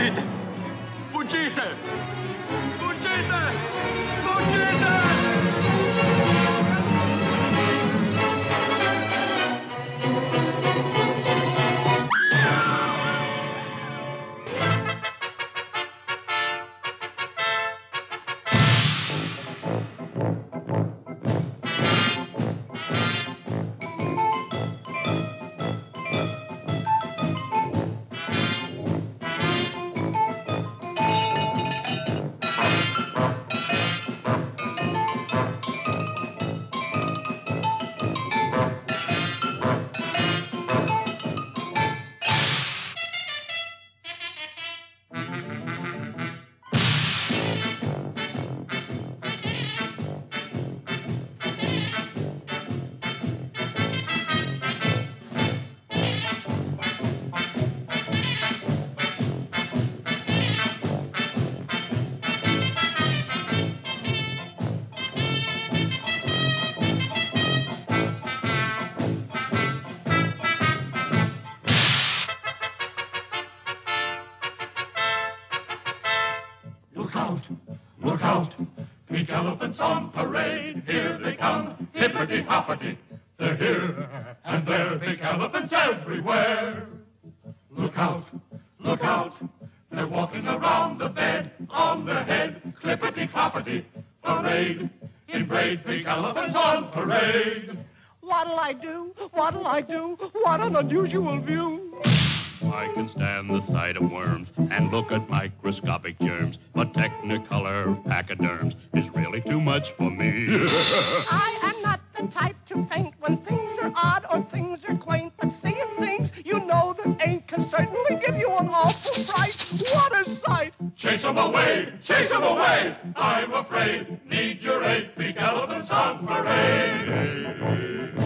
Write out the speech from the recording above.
Fuggite! Fuggite! Fuggite! Elephants on parade. Here they come, hippity hoppity. They're here and there, big elephants everywhere. Look out, look out. They're walking around the bed, on their head, clippity cloppity. Parade, in braid, pink elephants on parade. What'll I do? What'll I do? What an unusual view. I can stand the sight of worms and look at microscopic germs, but Technicolor pachyderms is really too much for me. I am not the type to faint when things are odd or things are quaint, but seeing things you know that ain't can certainly give you an awful fright. What a sight! Chase 'em away, chase 'em away. I'm afraid, need your aid, pink elephants on parade.